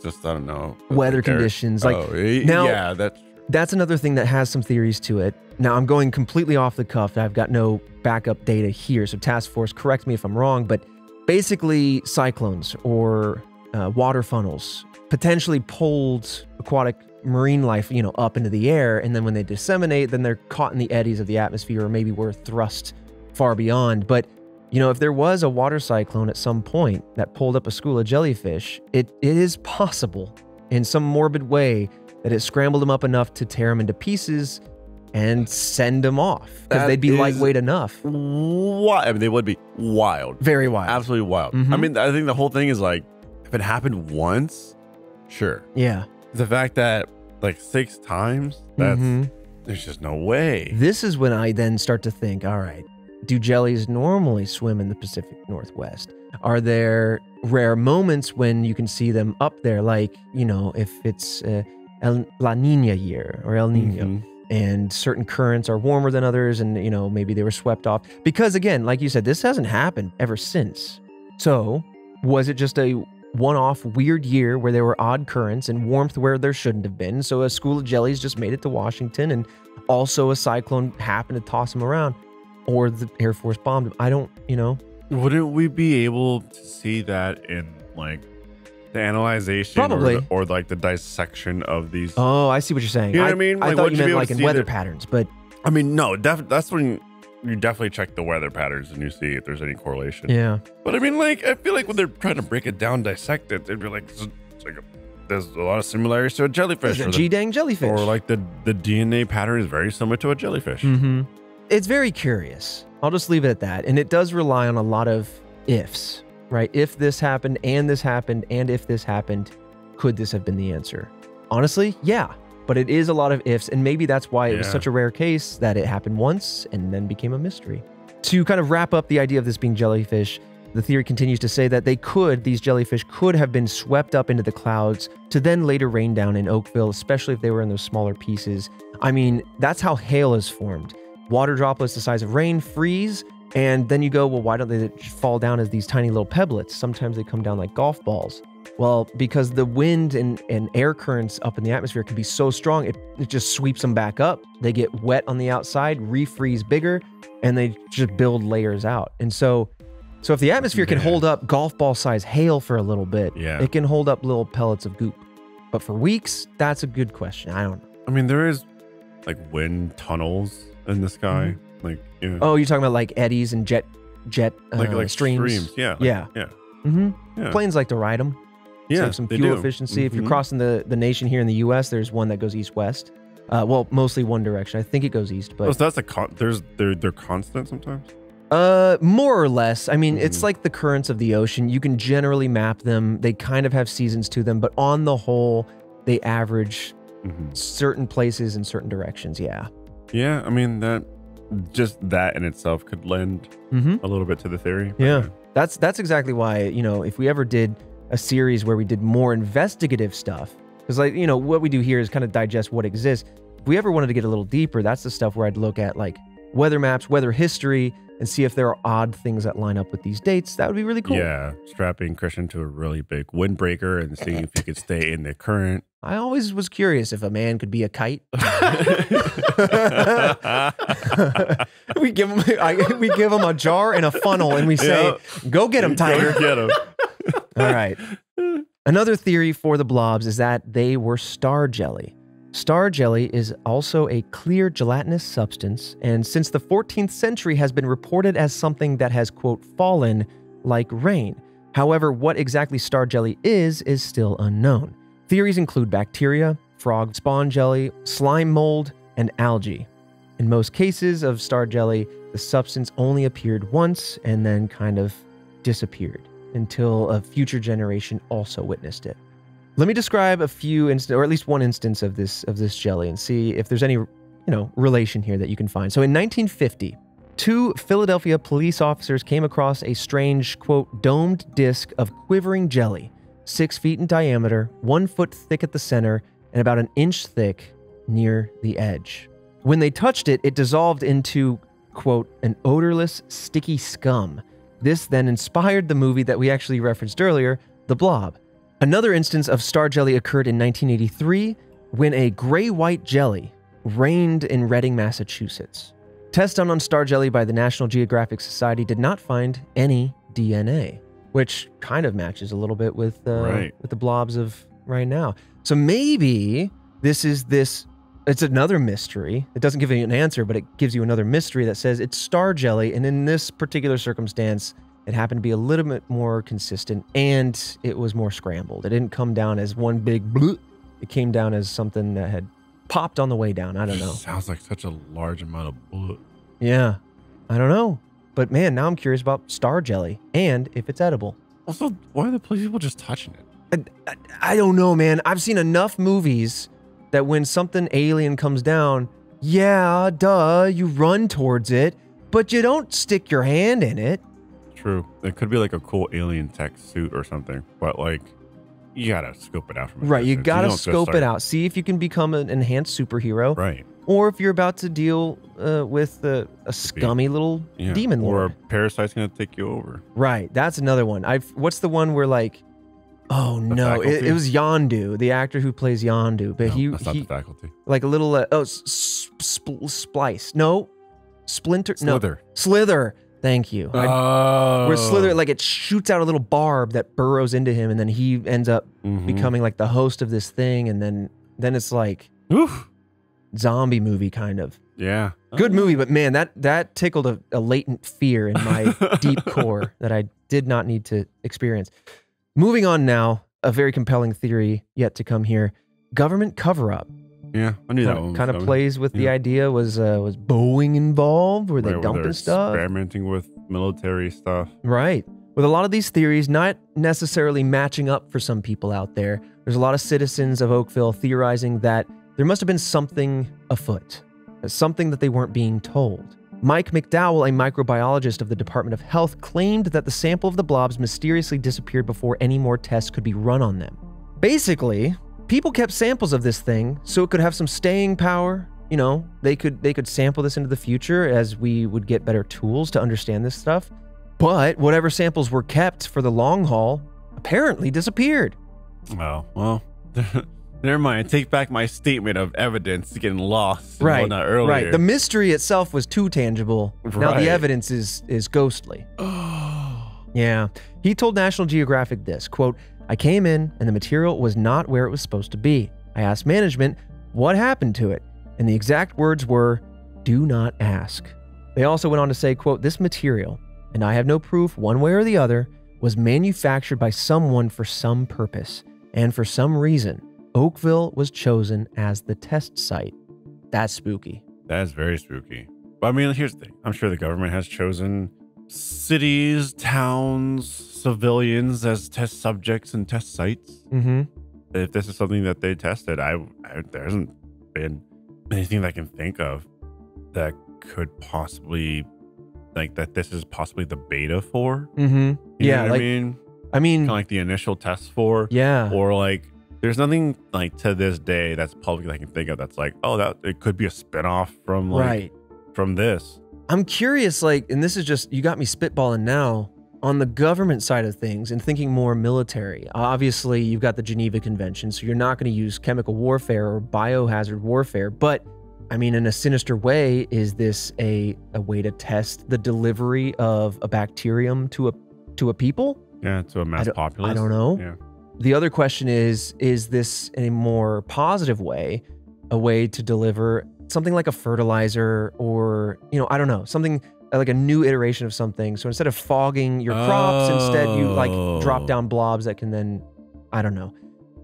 just I don't know Weather like air- conditions, like, oh, now- yeah that's That's another thing that has some theories to it. Now I'm going completely off the cuff. I've got no backup data here. So task force, correct me if I'm wrong, but basically cyclones or uh, water funnels potentially pulled aquatic marine life, you know, up into the air, and then when they disseminate, then they're caught in the eddies of the atmosphere, or maybe were thrust far beyond. But you know, if there was a water cyclone at some point that pulled up a school of jellyfish, it, it is possible in some morbid way that it scrambled them up enough to tear them into pieces and send them off because they'd be lightweight enough. What? I mean, they would be wild. Very wild. Absolutely wild. I Mhm. mean, I think the whole thing is like, if it happened once, sure. Yeah. The fact that like six times, that's Mhm. there's just no way. This is when I then start to think, all right, do jellies normally swim in the Pacific Northwest? Are there rare moments when you can see them up there, like, you know, if it's uh, El La Nina year or El Nino? Mhm. and certain currents are warmer than others and you know maybe they were swept off. Because again like you said this hasn't happened ever since. So was it just a one-off weird year where there were odd currents and warmth where there shouldn't have been? So a school of jellies just made it to washington and also a cyclone happened to toss them around or the air force bombed them. I don't you know. Wouldn't we be able to see that in like the analyzation Probably. or, the, or like the dissection of these? oh i see what you're saying You know I, what I mean? I thought you you meant able like in weather the- patterns but I mean, no, def- that's when you definitely check the weather patterns and you see if there's any correlation. yeah But I mean, like, I feel like when they're trying to break it down, dissect it, they'd be like, like a, there's a lot of similarities to a jellyfish, It's a or, the- g-dang jellyfish or like the the DNA pattern is very similar to a jellyfish. Mm-hmm. It's very curious. I'll just leave it at that. And it does rely on a lot of ifs. Right? If this happened and this happened and if this happened, could this have been the answer? Honestly, yeah. But it is a lot of ifs, and maybe that's why it was such a rare case that it happened once and then became a mystery. To kind of wrap up the idea of this being jellyfish, the theory continues to say that they could, these jellyfish could have been swept up into the clouds to then later rain down in Oakville, especially if they were in those smaller pieces. I mean, that's how hail is formed. Water droplets the size of rain freeze, and then you go, well, why don't they fall down as these tiny little pebblets? Sometimes they come down like golf balls. Well, because the wind and, and air currents up in the atmosphere can be so strong, it, it just sweeps them back up. They get wet on the outside, refreeze bigger, and they just build layers out. And so, so if the atmosphere can Yeah. hold up golf ball size hail for a little bit, Yeah. it can hold up little pellets of goop. But for weeks, that's a good question. I don't know. I mean, there is like wind tunnels in the sky. Mm-hmm. Like, yeah. Mm-hmm. Oh, you're talking about like eddies and jet jet uh, like, like streams. Yeah. like- Yeah. Yeah. hmm Yeah. Planes like to ride them. Yeah. save some fuel efficiency. If you're Mhm. crossing the, the nation here in the U.S., there's one that goes east-west. Uh, well, mostly one direction. I think it goes east, Oh, but so that's a con- there's they're they're constant sometimes. uh, more or less. I mean, it's Mhm. like the currents of the ocean. You can generally map them. They kind of have seasons to them, but on the whole, they average hmm certain places in certain directions. Yeah. Yeah, I mean that just that in itself could lend Mm-hmm. a little bit to the theory. but Yeah. That's that's exactly why you know if we ever did a series where we did more investigative stuff, because like you know what we do here is kind of digest what exists. If we ever wanted to get a little deeper, that's the stuff where I'd look at like weather maps, weather history, and see if there are odd things that line up with these dates. That would be really cool. Yeah, strapping Christian to a really big windbreaker and seeing if he could stay in the current. I always was curious if a man could be a kite. (laughs) we give him I, we give him a jar and a funnel, and we say, "Go get him, Tiger." Go Get him. All right. Another theory for the blobs is that they were star jelly. Star jelly is also a clear gelatinous substance, and since the 14th century has been reported as something that has, quote, fallen like rain. However, what exactly star jelly is, is still unknown. Theories include bacteria, frog spawn jelly, slime mold, and algae. In most cases of star jelly, the substance only appeared once and then kind of disappeared until a future generation also witnessed it. Let me describe a few inst- or at least one instance of this of this jelly and see if there's any, you know, relation here that you can find. So in 1950, two Philadelphia police officers came across a strange, quote, domed disc of quivering jelly, 6 feet in diameter, 1 foot thick at the center, and about an inch thick near the edge. When they touched it, it dissolved into, quote, an odorless, sticky scum. This then inspired the movie that we actually referenced earlier, The Blob. Another instance of star jelly occurred in 1983 when a gray white jelly rained in Reading, Massachusetts. Tests done on star jelly by the National Geographic Society did not find any DNA, which kind of matches a little bit with, uh, Right. with the blobs of right now. So maybe this is this it's another mystery. It doesn't give you an answer, but it gives you another mystery that says it's star jelly. And in this particular circumstance, it happened to be a little bit more consistent and it was more scrambled. It didn't come down as one big bloop. It came down as something that had popped on the way down. I don't know. Sounds like such a large amount of bullet. Yeah. I don't know. But man, now I'm curious about star jelly and if it's edible. Also, why are the police people just touching it? I, I, I don't know, man. I've seen enough movies that when something alien comes down, yeah, duh, you run towards it, but you don't stick your hand in it. True. It could be like a cool alien tech suit or something, but like you gotta scope it out from Right, you gotta just scope it out. See if you can become an enhanced superhero, Right. or if you're about to deal uh, with uh, a scummy little Yeah. demon or a parasite's gonna take you over. Right, that's another one. I've what's the one where like, oh no, it, it was Yondu, the actor who plays Yondu, but No, he that's not he the faculty. like a little uh, oh splice, no, splinter, no, Slither. Thank you. Oh. where slither like it shoots out a little barb that burrows into him, and then he ends up Mhm. becoming like the host of this thing, and then then it's like Oof. zombie movie kind of. Yeah. Good movie, but man, that that tickled a, a latent fear in my (laughs) deep core that I did not need to experience. Moving on now, a very compelling theory yet to come here. Government cover up Yeah. I knew that one. kind of plays with the idea. Was uh, was Boeing involved? Were they Right, dumping they're stuff? Experimenting with military stuff. Right. With a lot of these theories not necessarily matching up for some people out there, there's a lot of citizens of Oakville theorizing that there must have been something afoot, something that they weren't being told. Mike McDowell, a microbiologist of the Department of Health, claimed that the sample of the blobs mysteriously disappeared before any more tests could be run on them. Basically, people kept samples of this thing so it could have some staying power. You know, they could they could sample this into the future as we would get better tools to understand this stuff. But whatever samples were kept for the long haul apparently disappeared. Oh, well, (laughs) never mind. Take back my statement of evidence getting lost. Right. earlier. Right. The mystery itself was too tangible. Right. Now the evidence is is ghostly. (gasps) Yeah. He told National Geographic this quote, I came in and the material was not where it was supposed to be. I asked management what happened to it, and the exact words were, do not ask. They also went on to say, quote, this material, and I have no proof one way or the other, was manufactured by someone for some purpose, and for some reason, Oakville was chosen as the test site. That's spooky. That is very spooky. But I mean, here's the thing. I'm sure the government has chosen cities, towns, civilians as test subjects and test sites. Mm-hmm. If this is something that they tested, I, I there hasn't been anything that I can think of that could possibly like that this is possibly the beta for. Mm-hmm. Yeah, like I mean, I mean, kind of like the initial test for, yeah. or like there's nothing like to this day that's public that I can think of that's like, oh, that it could be a spinoff from like right. from this. I'm curious, like, and this is just, you got me spitballing now on the government side of things and thinking more military. Obviously, you've got the Geneva Convention, so you're not going to use chemical warfare or biohazard warfare. But I mean, in a sinister way, is this a, a way to test the delivery of a bacterium to a to a people? Yeah, to a mass don't- populace. I don't know. Yeah. The other question is is this in a more positive way, a way to deliver something like a fertilizer or, you know, I don't know, something uh, like a new iteration of something. So instead of fogging your crops, instead you like drop Oh. down blobs that can then, I don't know,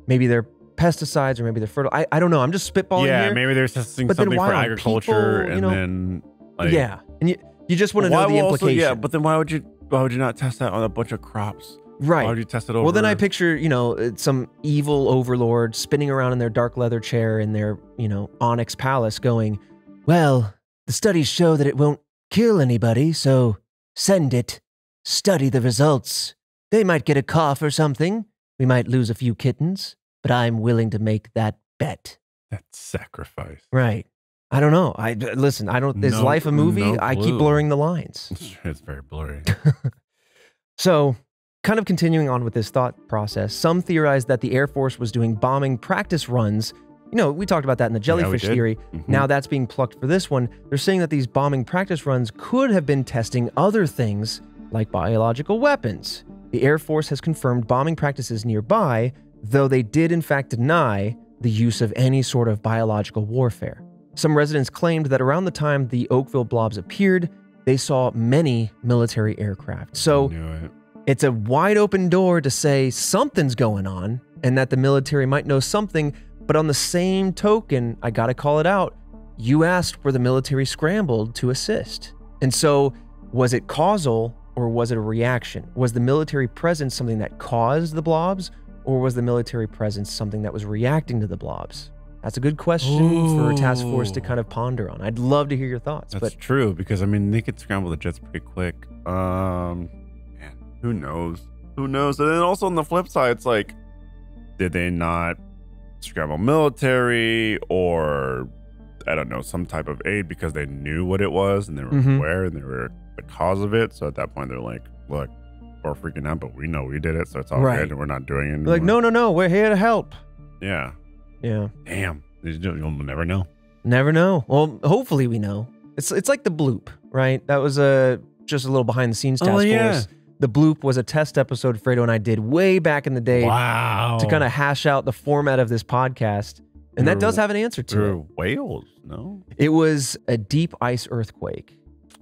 maybe they're pesticides or maybe they're fertile. I, I don't know. I'm just spitballing yeah, here. maybe there's testing But something for agriculture, people, you and then like, yeah. And you, you just want to know the will also- implication. yeah, but then why would you why would you not test that on a bunch of crops? Right. Why would you test it over? Well, then I picture, you know, uh, some evil overlord spinning around in their dark leather chair in their, you know, onyx palace going, Well, the studies show that it won't kill anybody, so send it. Study the results. They might get a cough or something. We might lose a few kittens, but I'm willing to make that bet. That's sacrifice. Right. I don't know. I listen, I don't is No- life a movie? no I keep blurring the lines. (laughs) It's very blurry. (laughs) So, kind of continuing on with this thought process, some theorize that the Air Force was doing bombing practice runs. You know, we talked about that in the jellyfish did. theory. Mhm. Now that's being plucked for this one. They're saying that these bombing practice runs could have been testing other things like biological weapons. The Air Force has confirmed bombing practices nearby, though they did in fact deny the use of any sort of biological warfare. Some residents claimed that around the time the Oakville blobs appeared, they saw many military aircraft. So. It's a wide open door to say something's going on and that the military might know something, but on the same token, I gotta call it out. You asked where the military scrambled to assist. And so, was it causal or was it a reaction? Was the military presence something that caused the blobs, or was the military presence something that was reacting to the blobs? That's a good question for a task force to kind of ponder on. I'd love to hear your thoughts, That's but true because I mean they could scramble the jets pretty quick. Um, who knows? Who knows? And then also on the flip side, it's like, did they not scramble military or I don't know some type of aid because they knew what it was and they were Mhm. aware and they were the cause of it. So at that point, they're like, look, we're freaking out, but we know we did it, so it's all Right. good, and we're not doing it. like, no, no, no, we're here to help. yeah, Yeah. damn, you'll never know. Never know. Well, hopefully we know. It's it's like the bloop, right? That was a just a little behind the scenes task Oh, yeah. force. The bloop was a test episode Fredo and I did way back in the day Wow, to kind of hash out the format of this podcast. And that does have an answer to it. whales. No, It was a deep ice earthquake,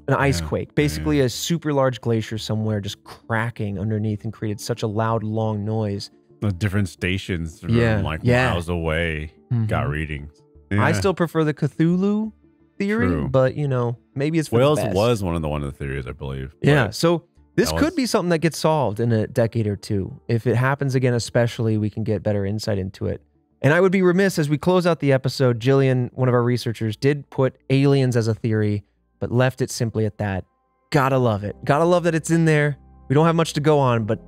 an ice quake, basically a super large glacier somewhere just cracking underneath and created such a loud, long noise. the different stations Yeah, like yeah. miles away got Mhm. readings. I still prefer the Cthulhu theory, True. but you know, maybe it's for the Whales best. was one of the one of the theories, I believe. Yeah. So This could be something that gets solved in a decade or two. If it happens again, especially, we can get better insight into it. And I would be remiss as we close out the episode. Jillian, one of our researchers, did put aliens as a theory, but left it simply at that. Gotta love it. Gotta love that it's in there. We don't have much to go on, but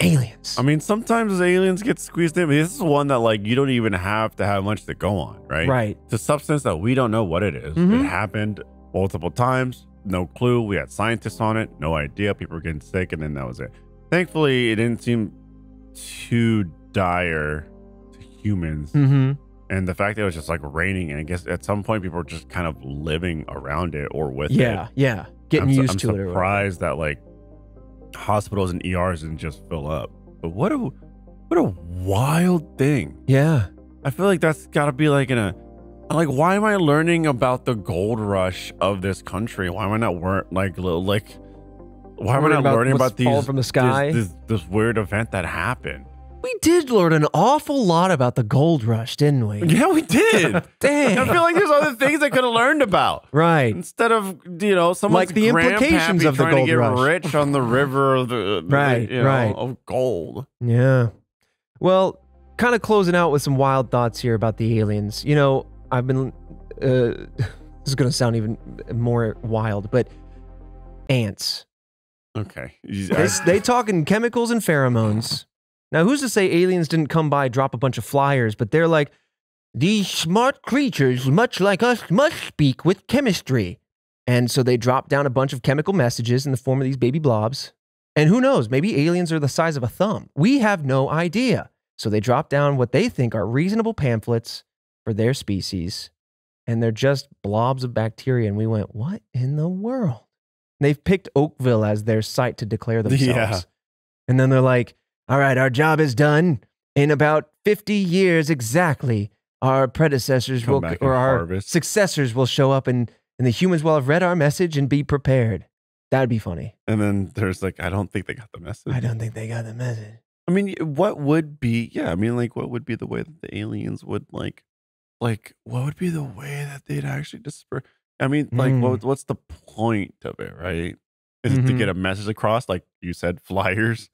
aliens. I mean, sometimes aliens get squeezed in. But this is one that like you don't even have to have much to go on, right? right. It's a substance that we don't know what it is. Mhm. It happened multiple times. No clue. We had scientists on it. No idea. People were getting sick, and then that was it. Thankfully, it didn't seem too dire to humans. Mm-hmm. And the fact that it was just like raining, and I guess at some point people were just kind of living around it or with it. Yeah. Yeah. Getting I'm, used I'm to it. whatever. surprised that like hospitals and ERs didn't just fill up. But what a what a wild thing. Yeah. I feel like that's got to be like in a like why am I learning about the gold rush of this country? Why am I not wor- like like why am I Learning not about learning what's about these from the this- sky? This, this, weird event that happened? We did learn an awful lot about the gold rush, didn't we? (laughs) Yeah, we did. (laughs) Dang. i feel like there's other things I could have learned about. right. Instead of you know someone's Like the implications of the trying gold to get rush. rich on the river of the Right, you know, right. of gold. Yeah. Well, kind of closing out with some wild thoughts here about the aliens. You know, I've been. Uh, (laughs) this is going to sound even more wild, but ants. Okay, They, they talking chemicals and pheromones. Now, who's to say aliens didn't come by, drop a bunch of flyers, but they're like, these smart creatures, much like us, must speak with chemistry. And so they drop down a bunch of chemical messages in the form of these baby blobs. And who knows, maybe aliens are the size of a thumb. We have no idea. So they drop down what they think are reasonable pamphlets for their species. And they're just blobs of bacteria. And we went, what in the world? They've picked Oakville as their site to declare (laughs) themselves. Yeah. And then they're like, all right, our job is done. In about 50 years exactly, our predecessors Come will, or our harvest. successors will show up and, and the humans will have read our message and be prepared. That'd be funny. And then there's like, I don't think they got the message. I don't think they got the message. I mean, what would be? Yeah, I mean, like, what would be the way that the aliens would like, like, what would be the way that they'd actually disperse? I mean, like, Mm. what, what's the point of it, right? Is it to get a message across, like you said, flyers,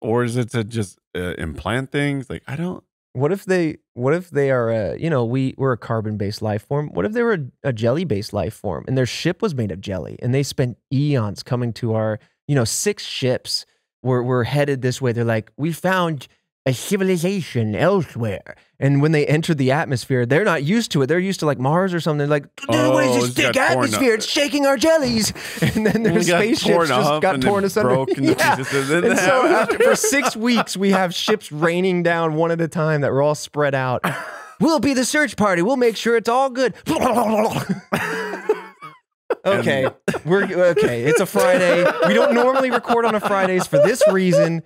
or is it to just uh, implant things? Like, I don't. What if they? What if they are? A, you know, we we're a carbon-based life form. What if they were a, a jelly-based life form, and their ship was made of jelly, and they spent eons coming to our, you know, six ships were were headed this way. They're like, we found a civilization elsewhere, and when they enter the atmosphere, they're not used to it. They're used to like Mars or something. They're like, "Dude, what Oh, is it's this thick atmosphere? It's shaking our jellies, (laughs) and then their spaceships just got and torn asunder. broke into Yeah. and so after, for six weeks, we have ships raining down one at a time that were all spread out. (laughs) We'll be the search party. We'll make sure it's all good. (laughs) okay, we're okay. It's a Friday. We don't normally record on a Fridays for this reason.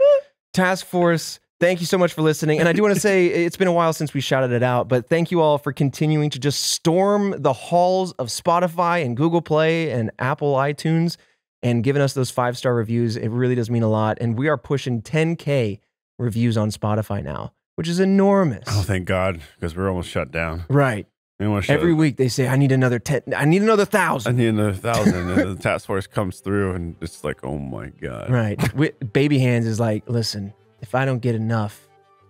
Task Force. Thank you so much for listening. And I do want to say (laughs) it's been a while since we shouted it out, but thank you all for continuing to just storm the halls of Spotify and Google Play and Apple iTunes and giving us those five star reviews. It really does mean a lot. And we are pushing 10K reviews on Spotify now, which is enormous. Oh, thank God, because we're almost shut down. right. Every week they say, I need another 10, I need another thousand. I need another thousand, and the (laughs) task force comes through, and it's like, oh my God, Right. We, Baby Hands is like, listen, if I don't get enough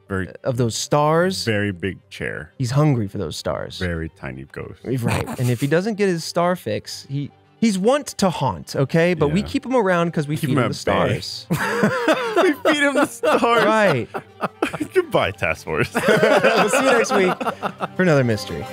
very, uh, of those stars, very big chair, he's hungry for those stars. very tiny ghost. Right. And if he doesn't get his star fix, he he's wont to haunt, okay? But we keep him around because we Keep feed him the stars. (laughs) we feed him the stars. right. (laughs) Goodbye, task force. (laughs) we'll see you next week for another mystery.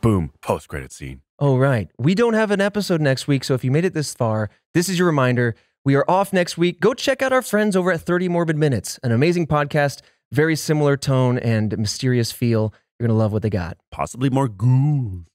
Boom. Post credit scene. Oh, right. We don't have an episode next week. So if you made it this far, this is your reminder. We are off next week. Go check out our friends over at 30 Morbid Minutes, an amazing podcast, very similar tone and mysterious feel. You're going to love what they got. Possibly more ghouls.